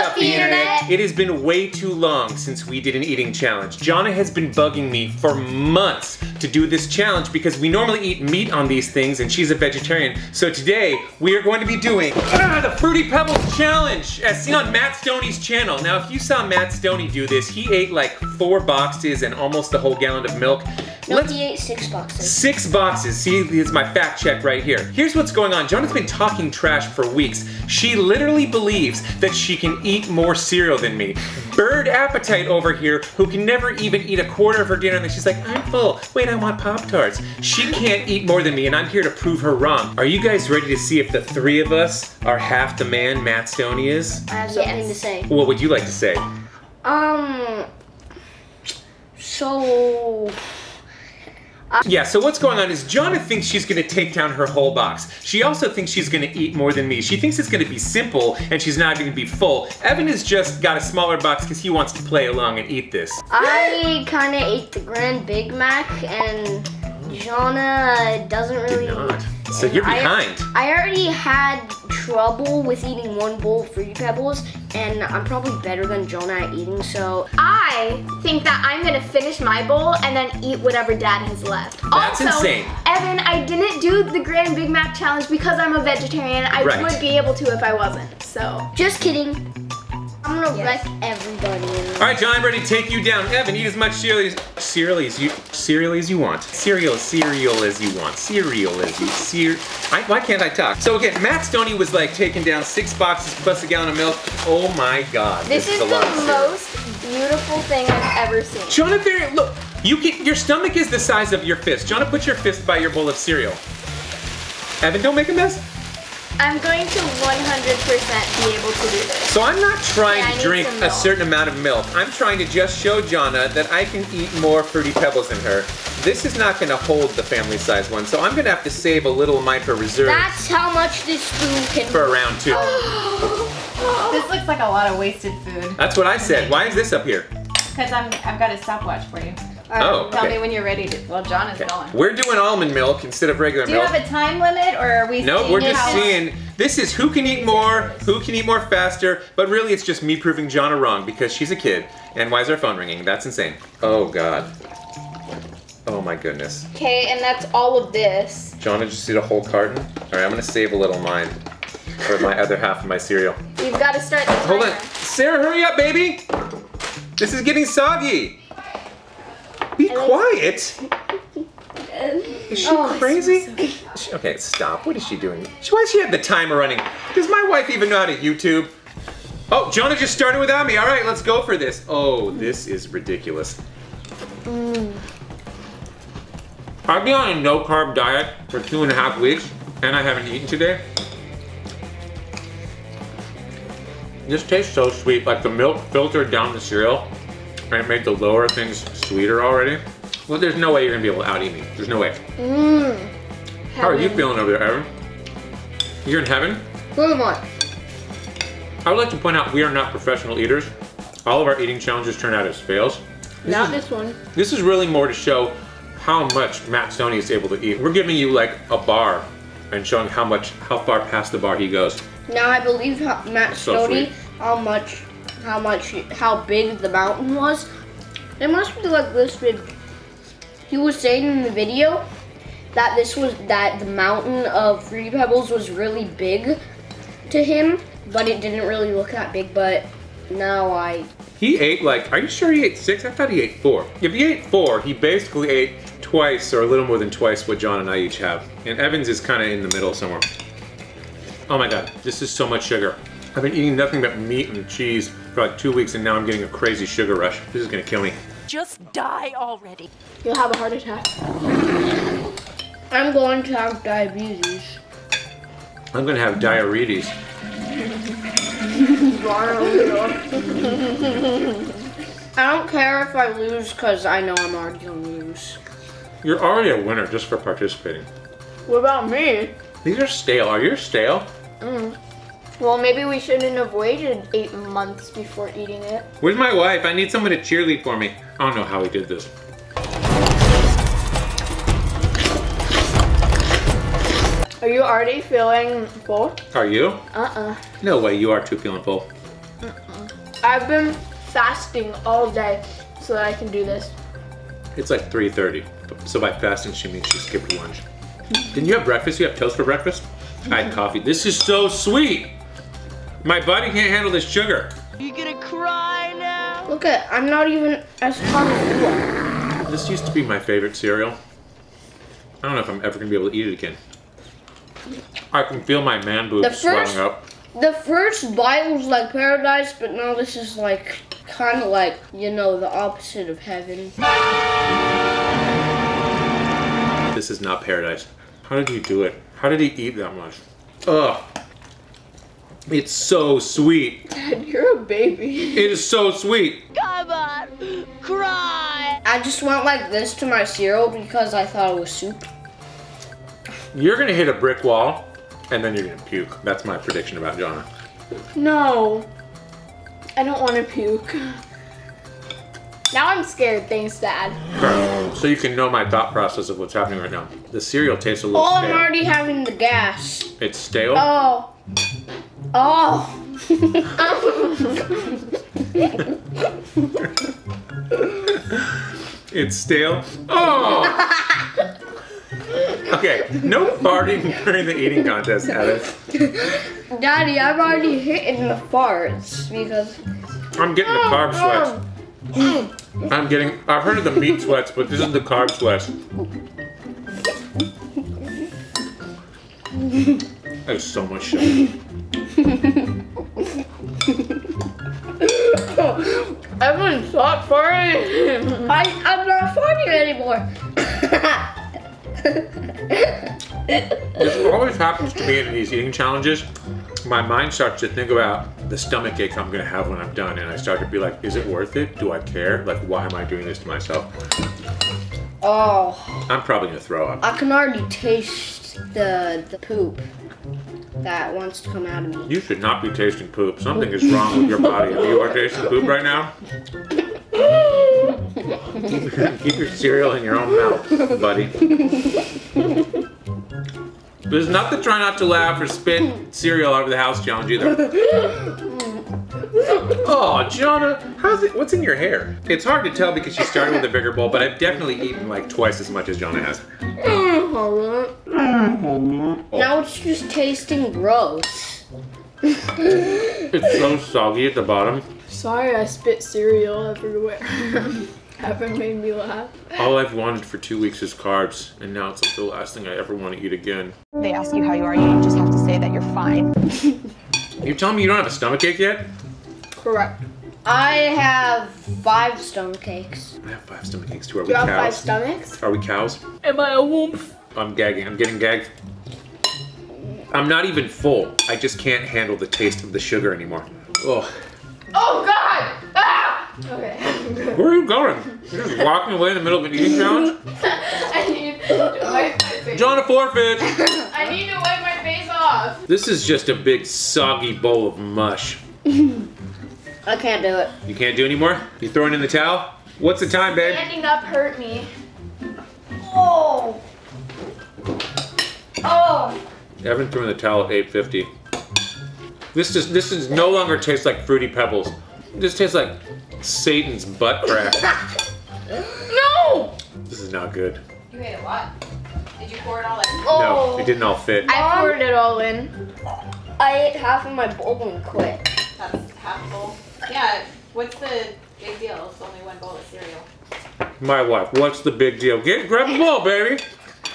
up, the internet? It has been way too long since we did an eating challenge. Johnna has been bugging me for months to do this challenge because we normally eat meat on these things and she's a vegetarian. So today we are going to be doing ah, the Fruity Pebbles challenge as seen on Matt Stonie's channel. Now if you saw Matt Stonie do this, he ate like four boxes and almost a whole gallon of milk. No, Let's, he ate six boxes. Six boxes. See, here's my fact check right here. Here's what's going on. Johnna's been talking trash for weeks. She literally believes that she can eat more cereal than me. Bird appetite over here, who can never even eat a quarter of her dinner, and then she's like, I'm full. Wait, I want Pop-Tarts. She can't eat more than me, and I'm here to prove her wrong. Are you guys ready to see if the three of us are half the man Matt Stonie is? I have something yes. to say. What would you like to say? Um, so yeah, so what's going on is Johnna thinks she's gonna take down her whole box. She also thinks she's gonna eat more than me. She thinks it's gonna be simple and she's not gonna be full. Evan has just got a smaller box because he wants to play along and eat this. I kinda ate the Grand Big Mac and Johnna doesn't really... Did not. So you're behind. I, I already had trouble with eating one bowl of Fruity Pebbles, and I'm probably better than Jonah at eating, so. I think that I'm gonna finish my bowl and then eat whatever dad has left. That's also, insane. Evan, I didn't do the Grand Big Mac Challenge because I'm a vegetarian. I right. would be able to if I wasn't, so. Just kidding. I'm gonna yes. wreck everybody. All right, John, I'm ready to take you down. Evan, eat as much cereal as, cereal as you cereal as you want. Cereal, cereal as you want. Cereal as you cereal. why can't I talk? So again, Matt Stonie was like taking down six boxes plus a gallon of milk. Oh my God. This, this is, is the most beautiful thing I've ever seen. Jonathan, look, you can, your stomach is the size of your fist. Jonathan, put your fist by your bowl of cereal. Evan, don't make a mess. I'm going to 100% be able to do this. So I'm not trying yeah, to drink a certain amount of milk. I'm trying to just show Johnna that I can eat more Fruity Pebbles than her. This is not going to hold the family size one, so I'm going to have to save a little of mine for reserve. That's how much this spoon can For round two. this looks like a lot of wasted food. That's what I said. Why is this up here? Because I'm I've got a stopwatch for you. Right, oh, Tell me when you're ready to, well, John is okay. going. We're doing almond milk instead of regular milk. Do you have a time limit or are we No, we're just seeing, this is who can eat more, who can eat more faster, but really it's just me proving Johnna wrong because she's a kid. And why is our phone ringing? That's insane. Oh, God. Oh, my goodness. Okay, and that's all of this. Johnna just eat a whole carton? All right, I'm going to save a little of mine for my other half of my cereal. You've got to start the timer. Hold on. Sarah, hurry up, baby. This is getting soggy. Be quiet. Is she oh, crazy? So okay, stop. What is she doing? Why does she have the timer running? Does my wife even know how to YouTube? Oh, Jonah just started without me. All right, let's go for this. Oh, this is ridiculous. Mm. I've been on a no carb diet for two and a half weeks and I haven't eaten today. This tastes so sweet, like the milk filtered down the cereal and it made the lower things sweeter already. Well, there's no way you're gonna be able to out eat me. There's no way. Mmm. How are you feeling over there, Evan? You're in heaven? Pretty much. I would like to point out we are not professional eaters. All of our eating challenges turn out as fails. This not is, this one. This is really more to show how much Matt Stonie is able to eat. We're giving you like a bar and showing how much, how far past the bar he goes. Now I believe Matt so Stonie, how much how much, how big the mountain was. It must be like this big. He was saying in the video that this was, that the mountain of Fruity Pebbles was really big to him, but it didn't really look that big, but now I... He ate like, are you sure he ate six? I thought he ate four. If he ate four, he basically ate twice or a little more than twice what John and I each have. And Evans is kind of in the middle somewhere. Oh my God, this is so much sugar. I've been eating nothing but meat and cheese for like two weeks and now I'm getting a crazy sugar rush. This is gonna kill me. Just die already. You'll have a heart attack. I'm going to have diabetes. I'm gonna have diabetes. I don't care if I lose because I know I'm already gonna lose. You're already a winner just for participating. What about me? These are stale. Are yours stale? Mm. Well, maybe we shouldn't have waited eight months before eating it. Where's my wife? I need someone to cheerlead for me. I don't know how he did this. Are you already feeling full? Are you? Uh-uh. No way, you are too feeling full. I've been fasting all day so that I can do this. It's like 3.30. So by fasting, she means she skipped lunch. Didn't you have breakfast? You have toast for breakfast? I had coffee. This is so sweet. My body can't handle this sugar. You gonna cry now? Look at, I'm not even as hot as you are. This used to be my favorite cereal. I don't know if I'm ever gonna be able to eat it again. I can feel my man boobs The first- swelling up. The first bite was like paradise, but now this is like kind of like, you know, the opposite of heaven. This is not paradise. How did he do it? How did he eat that much? Ugh. It's so sweet. Dad, you're a baby. It is so sweet. Come on, cry. I just went like this to my cereal because I thought it was soup. You're gonna hit a brick wall, and then you're gonna puke. That's my prediction about Johnna. No. I don't want to puke. Now I'm scared, thanks, Dad. So you can know my thought process of what's happening right now. The cereal tastes a little Oh, I'm already having the gas. It's stale. Oh. Oh. It's stale. Oh! okay, no farting during the eating contest, Alice. Daddy, I'm already hitting the farts because. I'm getting the carb sweats. I'm getting, I've heard of the meat sweats, but this is the carb sweats. There's so much sugar. Everyone stop farting. I, I'm not farting anymore. This always happens to me in these eating challenges. My mind starts to think about the stomach ache I'm gonna have when I'm done, and I start to be like, is it worth it? Do I care? Like, why am I doing this to myself? oh, I'm probably gonna throw up. I can already taste the the poop that wants to come out of me. You should not be tasting poop. Something is wrong with your body. If you are tasting poop right now, keep your cereal in your own mouth, buddy. There's not the try not to laugh or spit cereal out of the house challenge either. Oh, Jonah, how's it? What's in your hair? It's hard to tell because you started with a bigger bowl, but I've definitely eaten like twice as much as Jonah has. Mm, Now it's just tasting gross. It's so soggy at the bottom. Sorry, I spit cereal everywhere. Haven't made me laugh. All I've wanted for two weeks is carbs, and now it's like the last thing I ever want to eat again. They ask you how you are, you just have to say that you're fine. You telling me you don't have a stomach ache yet? Correct. I have five stomach aches. I have five stomach aches too. Are we You have five cows? stomachs? Are we cows? Am I a womp? I'm gagging. I'm getting gagged. I'm not even full. I just can't handle the taste of the sugar anymore. Oh, Oh God! Ah! Okay. where are you going? You're just walking away in the middle of an eating challenge? I need to wipe my face. John, a forfeit. I need to wipe my face off. This is just a big soggy bowl of mush. I can't do it. You can't do anymore? You throwing in the towel? What's the time, babe? Standing up hurt me. Oh. Oh. Evan threw in the towel at 8:50. This just this is no longer tastes like fruity pebbles. This tastes like Satan's butt crack. No! This is not good. You ate a lot. Did you pour it all in? Oh. No, it didn't all fit. I poured it all in. I ate half of my bowl and quit. That's half full. Yeah. What's the big deal? It's only one bowl of cereal. My wife, what's the big deal? Get grab a bowl, baby.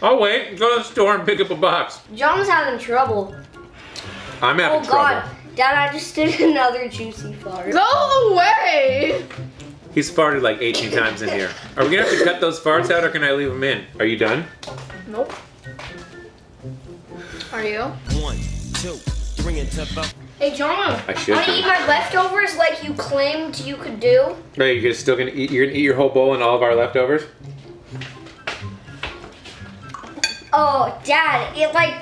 I'll wait. Go to the store and pick up a box. John's having trouble. I'm having oh, trouble. Oh trouble. God. Dad, I just did another juicy fart. Go away! He's farted like 18 times in here. Are we gonna have to cut those farts out or can I leave them in? Are you done? Nope. Are you? One, two, three, and to the Hey, John. I should Wanna eat my leftovers like you claimed you could do? Are you guys still gonna eat? You're gonna eat your whole bowl and all of our leftovers? Oh, Dad, it like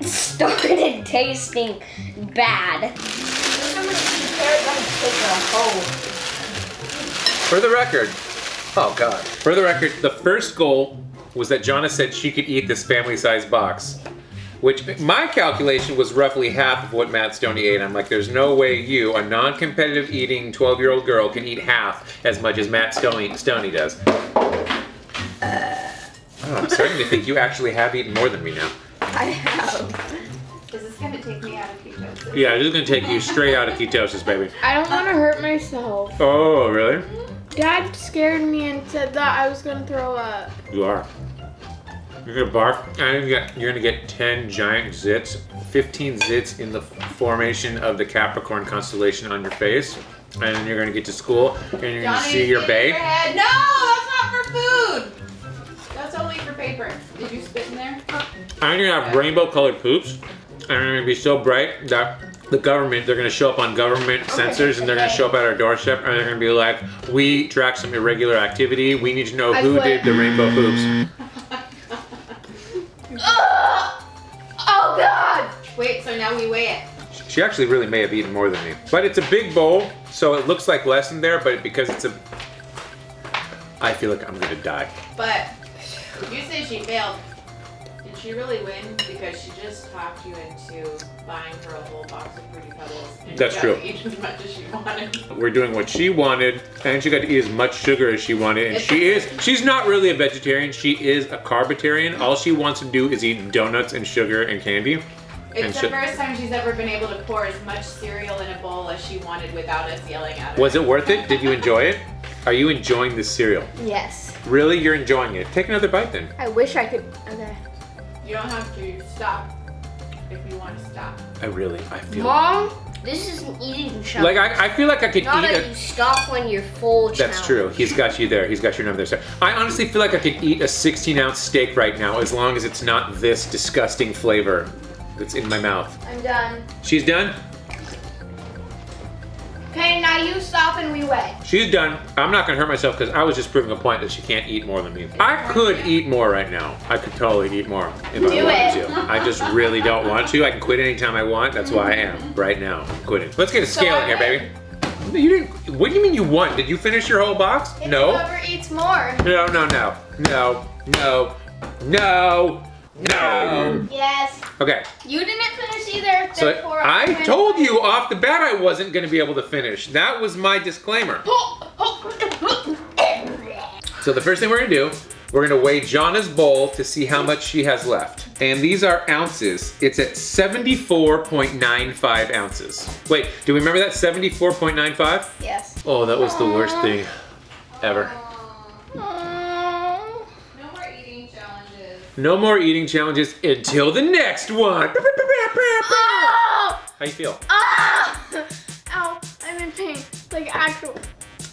started tasting bad. For the record, oh god. For the record, the first goal was that Johnna said she could eat this family-sized box. which my calculation was roughly half of what Matt Stonie ate. I'm like, there's no way you, a non-competitive eating 12-year-old girl, can eat half as much as Matt Stonie, Stonie does. Oh, I'm starting to think you actually have eaten more than me now. I have. Is this gonna take me out of ketosis? Yeah, this is gonna take you straight out of ketosis, baby. I don't want to hurt myself. Oh, really? Dad scared me and said that I was gonna throw up. You are. You're gonna barf, and you're gonna get, you're gonna get 10 giant zits, 15 zits in the formation of the Capricorn constellation on your face. And then you're gonna get to school, and you're gonna Johnny, see your babe. your head. No, You're gonna have rainbow colored poops, and they're gonna be so bright that the government, they're gonna show up on government sensors and they're gonna show up at our doorstep and they're gonna be like, we track some irregular activity. We need to know I who quit. did the rainbow poops. Oh God! Wait, so now we weigh it. She actually really may have eaten more than me. But it's a big bowl, so it looks like less in there, but because it's a, I feel like I'm gonna die. But you say she failed. Did she really wins Because she just talked you into buying her a whole box of Fruity Pebbles. And That's she true. to eat as much as she wanted. We're doing what she wanted, and she got to eat as much sugar as she wanted. And she is, she's not really a vegetarian, she is a carbitarian. All she wants to do is eat donuts and sugar and candy. It's she- the first time she's ever been able to pour as much cereal in a bowl as she wanted without us yelling at her. Was it worth it? Did you enjoy it? Are you enjoying this cereal? Yes. Really, you're enjoying it? Take another bite then. I wish I could. Okay. You don't have to stop if you want to stop. I really, I feel Mom, this is an eating challenge. like I, I feel like I could Not eat that you stop when you're full. That's challenge. true. He's got you there. He's got your number there. sir. I honestly feel like I could eat a 16 ounce steak right now as long as it's not this disgusting flavor that's in my mouth. I'm done. She's done? Okay, now you stop and we wait. She's done. I'm not gonna hurt myself because I was just proving a point that she can't eat more than me. I could eat more right now. I could totally eat more if I wanted it. to. I just really don't want to. I can quit anytime I want. That's why I am right now. I'm quitting. Let's get a scale in here, baby. You didn't. What do you mean you won? Did you finish your whole box? It's no. Whoever eats more. No, no, no, no, no, no, no. Um, yes. Okay, You didn't finish either. so therefore I told you off the bat I wasn't going to be able to finish. That was my disclaimer. So the first thing we're going to do, we're going to weigh Jana's bowl to see how much she has left. And these are ounces. It's at 74.95 ounces. Wait, do we remember that 74.95? Yes. Oh, that was the worst thing ever. Oh. No more eating challenges. No more eating challenges until the next one. Oh! How you feel? Ah! Ow! I'm in pain. Like actual.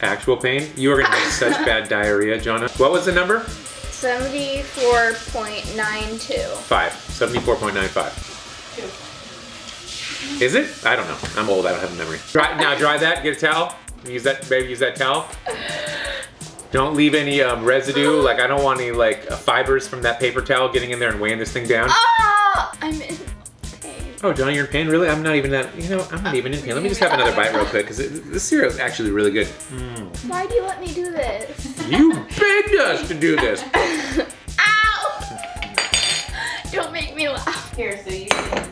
Actual pain? You are gonna get such bad diarrhea, Johnna. What was the number? 74.92. Five. 74.95. Is it? I don't know. I'm old, I don't have a memory. Dry, now dry that, get a towel. Use that, baby, use that towel. Don't leave any um, residue. Like I don't want any like uh, fibers from that paper towel getting in there and weighing this thing down. Ah! I'm in pain. Oh, Johnny, you're in pain? Really? I'm not even that, you know, I'm not even in pain. Let me just have another bite real quick because the cereal is actually really good. Why do you let me do this? You begged us to do this. Ow! Don't make me laugh. Here, so you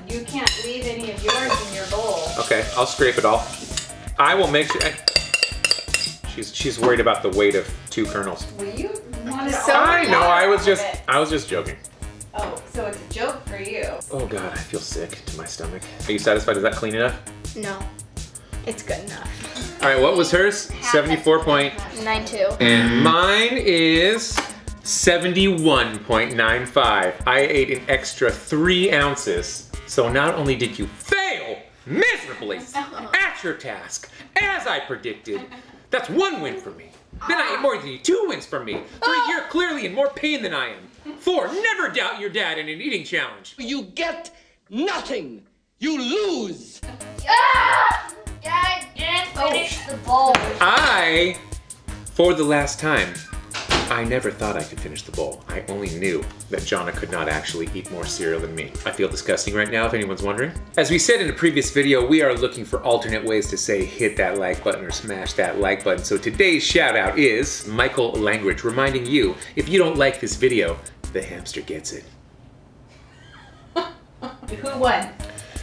you can't leave any of yours in your bowl. Okay, I'll scrape it all. I will make sure. She's she's worried about the weight of two kernels. Will you want it So- I know. I was just it. I was just joking. Oh, so it's a joke for you. Oh God, I feel sick to my stomach. Are you satisfied? Is that clean enough? No. It's good enough. All right. What was hers? Seventy-four point, 92. and mine is seventy-one point nine five. I ate an extra three ounces. So not only did you fail miserably at your task, as I predicted, that's one win for me. Then I ate more than you, two wins for me. Three, you're clearly in more pain than I am. Four, never doubt your dad in an eating challenge. You get nothing. You lose. Ah! Dad didn't finish the bowl. I, for the last time, I never thought I could finish the bowl. I only knew that Johnna could not actually eat more cereal than me. I feel disgusting right now, if anyone's wondering. As we said in a previous video, we are looking for alternate ways to say hit that like button or smash that like button. So today's shout out is Michael Langridge reminding you, if you don't like this video, the hamster gets it. Who won?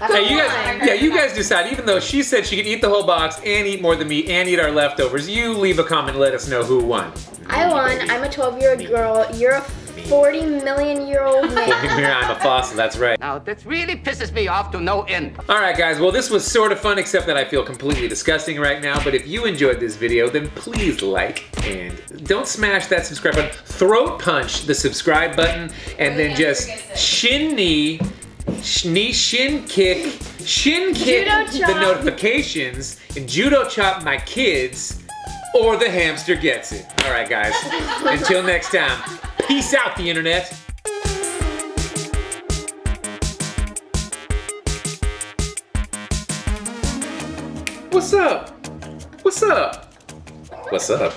Hey, you guys, yeah, you guys decide. Even though she said she could eat the whole box and eat more than me and eat our leftovers, you leave a comment and let us know who won. I won. I'm a 12 year old girl. You're a 40 million year old man. I'm a fossil, that's right. Now, this really pisses me off to no end. All right, guys, well, this was sort of fun, except that I feel completely disgusting right now. But if you enjoyed this video, then please like and don't smash that subscribe button. Throat punch the subscribe button and oh, then just shin knee, knee shin kick, shin kick the notifications and judo chop my kids or the hamster gets it. All right, guys, until next time, peace out, the internet. What's up? What's up? What's up?